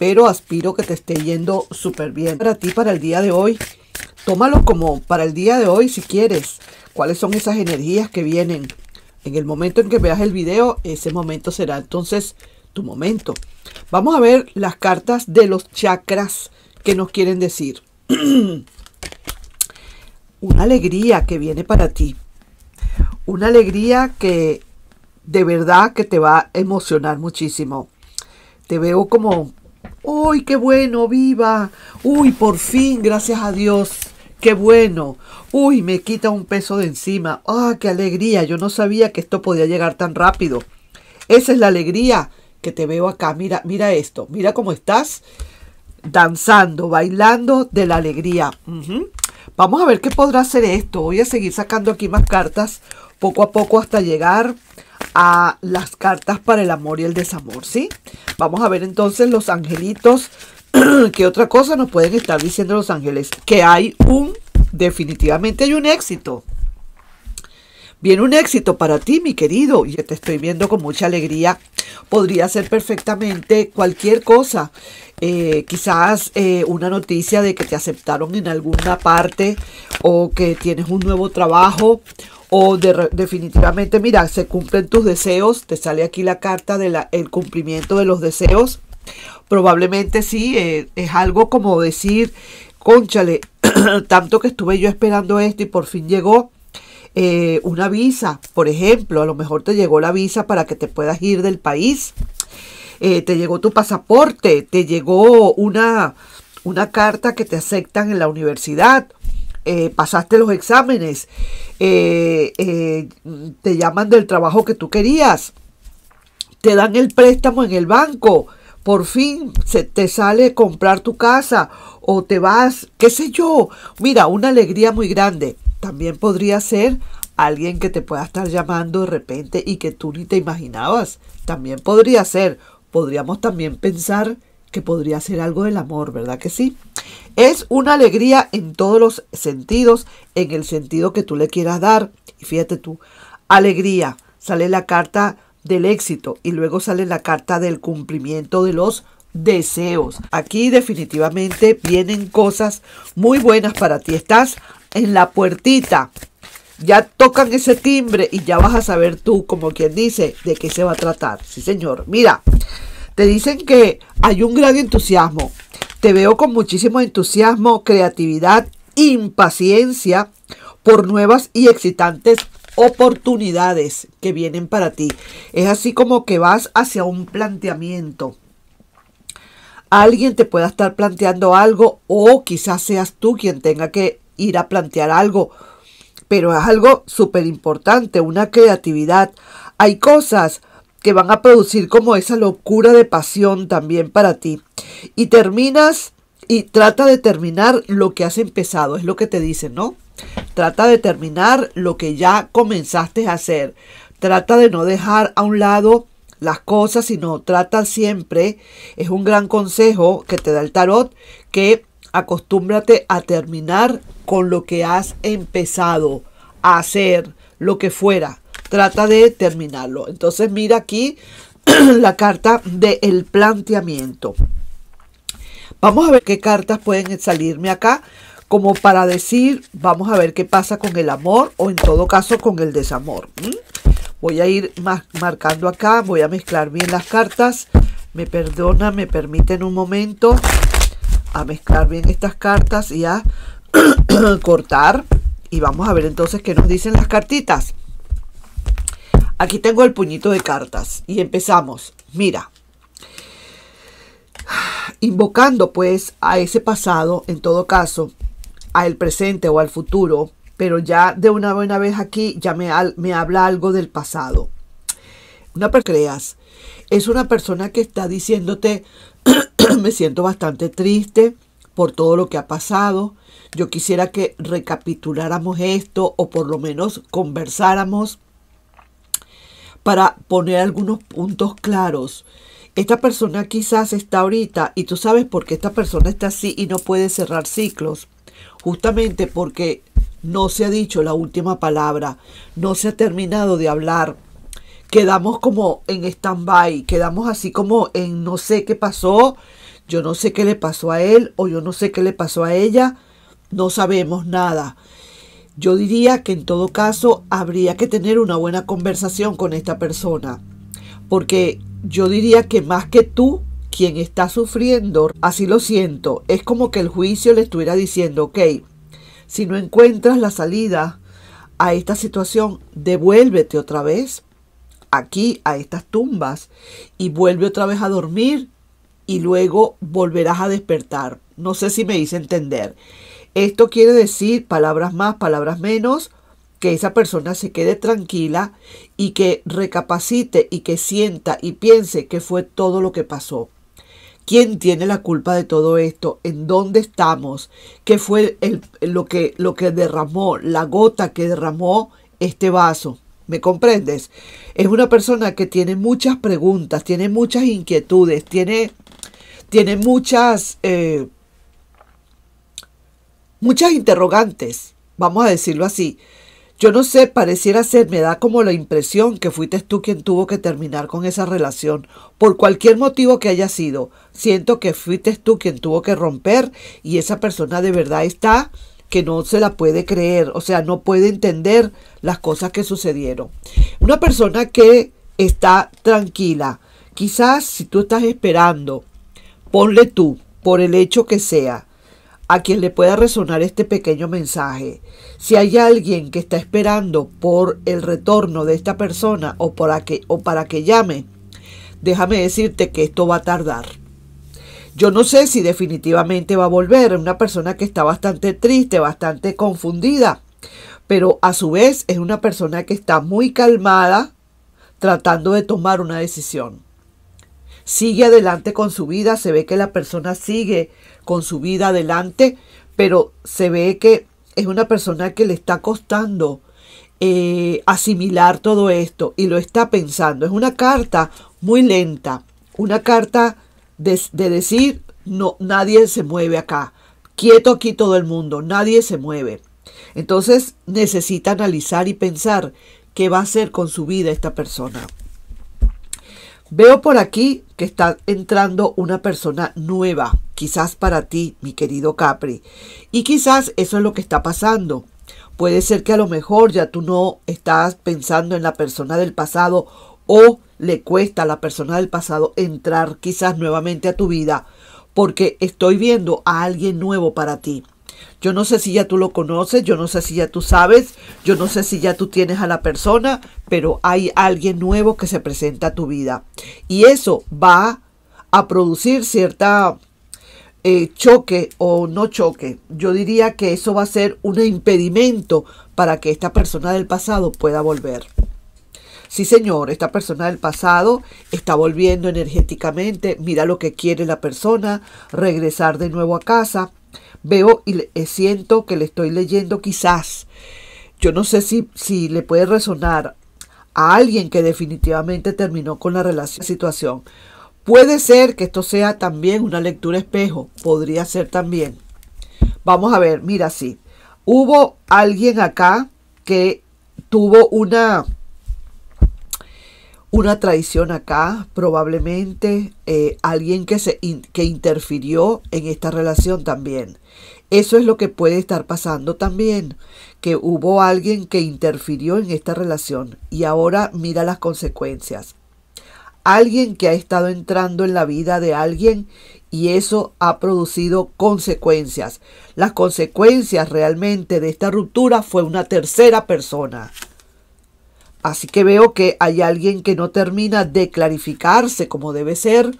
espero, aspiro que te esté yendo súper bien. Para ti, para el día de hoy, tómalo como para el día de hoy si quieres. ¿Cuáles son esas energías que vienen? En el momento en que veas el video, ese momento será entonces tu momento. Vamos a ver las cartas de los chakras que nos quieren decir. Una alegría que viene para ti. Una alegría que de verdad que te va a emocionar muchísimo. Te veo como, ¡uy, qué bueno, viva! ¡Uy, por fin, gracias a Dios! ¡Qué bueno! ¡Uy, me quita un peso de encima! ¡Ah, qué alegría! Yo no sabía que esto podía llegar tan rápido. Esa es la alegría que te veo acá. Mira, mira esto. Mira cómo estás danzando, bailando de la alegría. Vamos a ver qué podrá hacer esto. Voy a seguir sacando aquí más cartas poco a poco hasta llegar a las cartas para el amor y el desamor, ¿sí? Vamos a ver entonces los angelitos. ¿Qué otra cosa nos pueden estar diciendo los ángeles? Que hay un, definitivamente hay un éxito. Viene un éxito para ti, mi querido, y te estoy viendo con mucha alegría. Podría ser perfectamente cualquier cosa. Eh, quizás eh, una noticia de que te aceptaron en alguna parte o que tienes un nuevo trabajo o definitivamente, mira, se cumplen tus deseos, te sale aquí la carta del el cumplimiento de los deseos. Probablemente sí, eh, es algo como decir, conchale, tanto que estuve yo esperando esto y por fin llegó. Eh, una visa, por ejemplo, a lo mejor te llegó la visa para que te puedas ir del país, eh, te llegó tu pasaporte, te llegó una, una carta que te aceptan en la universidad, eh, pasaste los exámenes, eh, eh, te llaman del trabajo que tú querías, te dan el préstamo en el banco, por fin se te sale comprar tu casa o te vas, qué sé yo, mira, una alegría muy grande. También podría ser alguien que te pueda estar llamando de repente y que tú ni te imaginabas. También podría ser, podríamos también pensar que podría ser algo del amor, ¿verdad que sí? Es una alegría en todos los sentidos, en el sentido que tú le quieras dar. Y fíjate tú, alegría, sale la carta del éxito y luego sale la carta del cumplimiento de los deseos. Aquí definitivamente vienen cosas muy buenas para ti. Estás en la puertita. Ya tocan ese timbre y ya vas a saber tú, como quien dice, de qué se va a tratar. Sí, señor. Mira, te dicen que hay un gran entusiasmo. Te veo con muchísimo entusiasmo, creatividad, impaciencia por nuevas y excitantes oportunidades que vienen para ti. Es así como que vas hacia un planteamiento. Alguien te pueda estar planteando algo o quizás seas tú quien tenga que ir a plantear algo. Pero es algo súper importante, una creatividad. Hay cosas que van a producir como esa locura de pasión también para ti. Y terminas y trata de terminar lo que has empezado, es lo que te dicen, ¿no? Trata de terminar lo que ya comenzaste a hacer. Trata de no dejar a un lado las cosas, sino trata siempre, es un gran consejo que te da el tarot, que acostúmbrate a terminar con lo que has empezado a hacer, lo que fuera trata de terminarlo. Entonces mira aquí la carta del planteamiento. Vamos a ver qué cartas pueden salirme acá como para decir, vamos a ver qué pasa con el amor o en todo caso con el desamor. Voy a ir marcando acá, voy a mezclar bien las cartas. Me perdona, me permiten un momento a mezclar bien estas cartas y a cortar. Y vamos a ver entonces qué nos dicen las cartitas. Aquí tengo el puñito de cartas y empezamos. Mira, invocando pues a ese pasado, en todo caso, a el presente o al futuro, pero ya de una buena vez aquí ya me, me habla algo del pasado. Una creas, es una persona que está diciéndote, me siento bastante triste por todo lo que ha pasado. Yo quisiera que recapituláramos esto o por lo menos conversáramos para poner algunos puntos claros. Esta persona quizás está ahorita y tú sabes por qué esta persona está así y no puede cerrar ciclos. Justamente porque no se ha dicho la última palabra, no se ha terminado de hablar. Quedamos como en stand-by, quedamos así como en no sé qué pasó. Yo no sé qué le pasó a él o yo no sé qué le pasó a ella. No sabemos nada. Yo diría que en todo caso habría que tener una buena conversación con esta persona. Porque yo diría que más que tú, quien está sufriendo, así lo siento, es como que el juicio le estuviera diciendo, ok, si no encuentras la salida a esta situación, devuélvete otra vez aquí a estas tumbas y vuelve otra vez a dormir y luego volverás a despertar. No sé si me hice entender. Esto quiere decir palabras más, palabras menos, que esa persona se quede tranquila y que recapacite y que sienta y piense que fue todo lo que pasó. ¿Quién tiene la culpa de todo esto? ¿En dónde estamos? ¿Qué fue lo, que, lo que derramó, la gota que derramó este vaso? ¿Me comprendes? Es una persona que tiene muchas preguntas, tiene muchas inquietudes, tiene, tiene muchas, eh, muchas interrogantes, vamos a decirlo así. Yo no sé, pareciera ser, me da como la impresión que fuiste tú quien tuvo que terminar con esa relación, por cualquier motivo que haya sido. Siento que fuiste tú quien tuvo que romper y esa persona de verdad está que no se la puede creer, o sea, no puede entender las cosas que sucedieron. Una persona que está tranquila, quizás si tú estás esperando, ponle tú, por el hecho que sea, a quien le pueda resonar este pequeño mensaje. Si hay alguien que está esperando por el retorno de esta persona o, para que, o para que llame, déjame decirte que esto va a tardar. Yo no sé si definitivamente va a volver. Una persona que está bastante triste, bastante confundida, pero a su vez es una persona que está muy calmada tratando de tomar una decisión sigue adelante con su vida, se ve que la persona sigue con su vida adelante, pero se ve que es una persona que le está costando eh, asimilar todo esto y lo está pensando. Es una carta muy lenta, una carta de, de decir, no, nadie se mueve acá, quieto aquí todo el mundo, nadie se mueve. Entonces necesita analizar y pensar qué va a hacer con su vida esta persona. Veo por aquí que está entrando una persona nueva, quizás para ti, mi querido Capri. Y quizás eso es lo que está pasando. Puede ser que a lo mejor ya tú no estás pensando en la persona del pasado o le cuesta a la persona del pasado entrar quizás nuevamente a tu vida porque estoy viendo a alguien nuevo para ti. Yo no sé si ya tú lo conoces, yo no sé si ya tú sabes, yo no sé si ya tú tienes a la persona, pero hay alguien nuevo que se presenta a tu vida. Y eso va a producir cierta eh, choque o no choque. Yo diría que eso va a ser un impedimento para que esta persona del pasado pueda volver. Sí, señor, esta persona del pasado está volviendo energéticamente, mira lo que quiere la persona, regresar de nuevo a casa, veo y eh, siento que le estoy leyendo quizás. Yo no sé si, si le puede resonar a alguien que definitivamente terminó con la relación, situación. Puede ser que esto sea también una lectura espejo, podría ser también. Vamos a ver, mira, sí. Hubo alguien acá que tuvo una una traición acá, probablemente eh, alguien que, se que interfirió en esta relación también. Eso es lo que puede estar pasando también, que hubo alguien que interfirió en esta relación y ahora mira las consecuencias. Alguien que ha estado entrando en la vida de alguien y eso ha producido consecuencias. Las consecuencias realmente de esta ruptura fue una tercera persona. Así que veo que hay alguien que no termina de clarificarse como debe ser,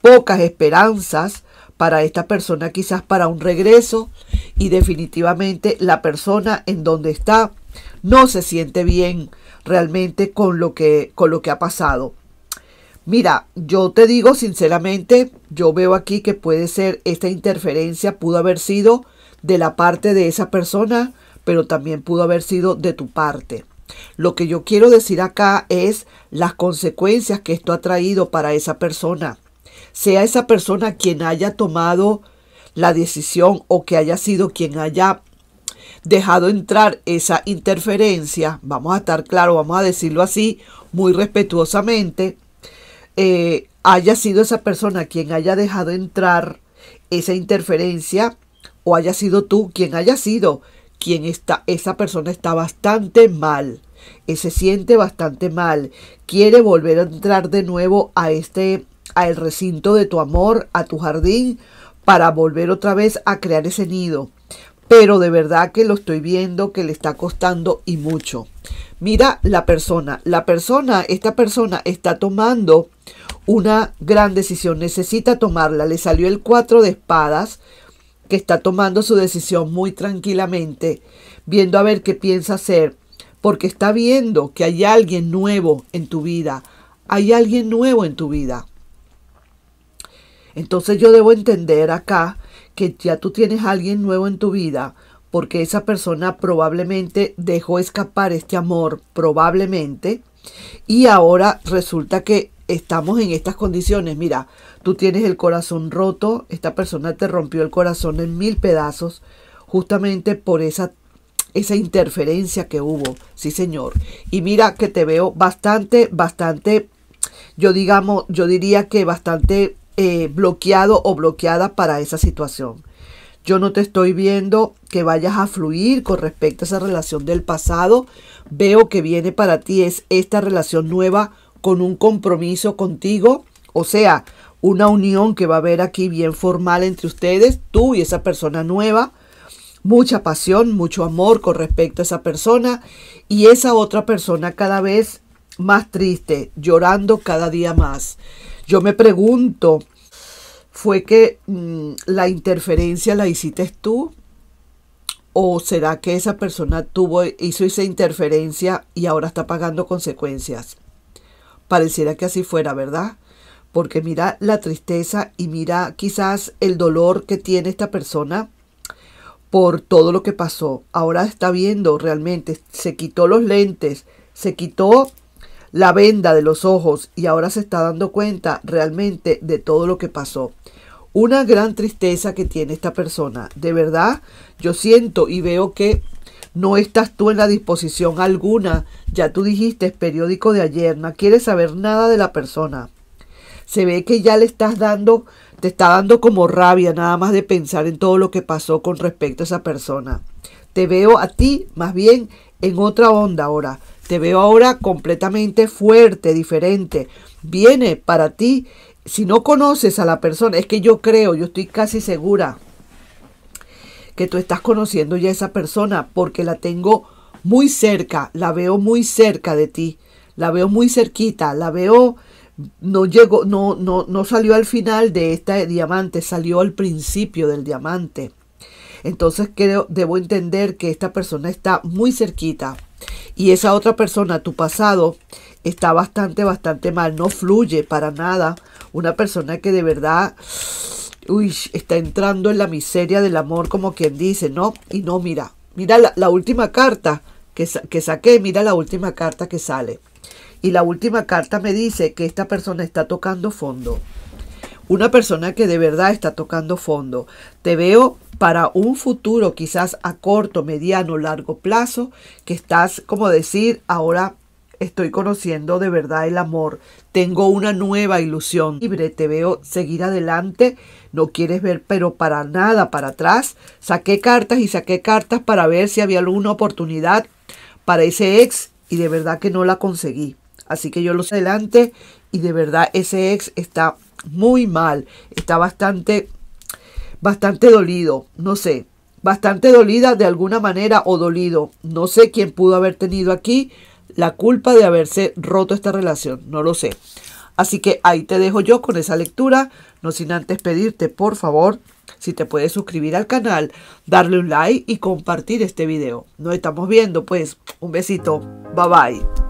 pocas esperanzas para esta persona quizás para un regreso y definitivamente la persona en donde está no se siente bien realmente con lo que con lo que ha pasado. Mira, yo te digo sinceramente, yo veo aquí que puede ser esta interferencia pudo haber sido de la parte de esa persona, pero también pudo haber sido de tu parte. Lo que yo quiero decir acá es las consecuencias que esto ha traído para esa persona. Sea esa persona quien haya tomado la decisión o que haya sido quien haya dejado entrar esa interferencia, vamos a estar claro, vamos a decirlo así, muy respetuosamente, eh, haya sido esa persona quien haya dejado entrar esa interferencia o haya sido tú quien haya sido quien está, esa persona está bastante mal, y se siente bastante mal, quiere volver a entrar de nuevo a este, a el recinto de tu amor, a tu jardín, para volver otra vez a crear ese nido. Pero de verdad que lo estoy viendo que le está costando y mucho. Mira la persona, la persona, esta persona está tomando una gran decisión, necesita tomarla. Le salió el cuatro de espadas, que está tomando su decisión muy tranquilamente, viendo a ver qué piensa hacer, porque está viendo que hay alguien nuevo en tu vida, hay alguien nuevo en tu vida. Entonces yo debo entender acá que ya tú tienes alguien nuevo en tu vida, porque esa persona probablemente dejó escapar este amor, probablemente, y ahora resulta que estamos en estas condiciones. Mira, tú tienes el corazón roto, esta persona te rompió el corazón en mil pedazos justamente por esa esa interferencia que hubo, sí señor. Y mira que te veo bastante, bastante, yo digamos, yo diría que bastante eh, bloqueado o bloqueada para esa situación. Yo no te estoy viendo que vayas a fluir con respecto a esa relación del pasado. Veo que viene para ti es esta relación nueva con un compromiso contigo, o sea, una unión que va a haber aquí bien formal entre ustedes, tú y esa persona nueva, mucha pasión, mucho amor con respecto a esa persona y esa otra persona cada vez más triste, llorando cada día más. Yo me pregunto, ¿fue que mm, la interferencia la hiciste tú? ¿O será que esa persona tuvo, hizo esa interferencia y ahora está pagando consecuencias? Pareciera que así fuera, ¿verdad? Porque mira la tristeza y mira quizás el dolor que tiene esta persona por todo lo que pasó. Ahora está viendo realmente, se quitó los lentes, se quitó la venda de los ojos y ahora se está dando cuenta realmente de todo lo que pasó. Una gran tristeza que tiene esta persona. De verdad, yo siento y veo que no estás tú en la disposición alguna. Ya tú dijiste, periódico de ayer, no quieres saber nada de la persona. Se ve que ya le estás dando, te está dando como rabia nada más de pensar en todo lo que pasó con respecto a esa persona. Te veo a ti más bien en otra onda ahora. Te veo ahora completamente fuerte, diferente. Viene para ti, si no conoces a la persona, es que yo creo, yo estoy casi segura que tú estás conociendo ya a esa persona porque la tengo muy cerca, la veo muy cerca de ti, la veo muy cerquita, la veo no llegó, no, no, no salió al final de este diamante, salió al principio del diamante. Entonces creo, debo entender que esta persona está muy cerquita y esa otra persona, tu pasado, está bastante, bastante mal, no fluye para nada. Una persona que de verdad uy, está entrando en la miseria del amor, como quien dice, ¿no? Y no, mira, mira la, última carta que, que saqué, mira la última carta que sale. Y la última carta me dice que esta persona está tocando fondo. Una persona que de verdad está tocando fondo. Te veo para un futuro, quizás a corto, mediano, largo plazo, que estás, como decir, ahora estoy conociendo de verdad el amor, tengo una nueva ilusión libre, te veo seguir adelante, no quieres ver pero para nada para atrás. Saqué cartas y saqué cartas para ver si había alguna oportunidad para ese ex y de verdad que no la conseguí. Así que yo lo sé adelante y de verdad ese ex está muy mal, está bastante, bastante dolido, no sé, bastante dolida de alguna manera o dolido. No sé quién pudo haber tenido aquí la culpa de haberse roto esta relación, no lo sé. Así que ahí te dejo yo con esa lectura, no sin antes pedirte por favor si te puedes suscribir al canal, darle un like y compartir este video. Nos estamos viendo pues, un besito, bye bye.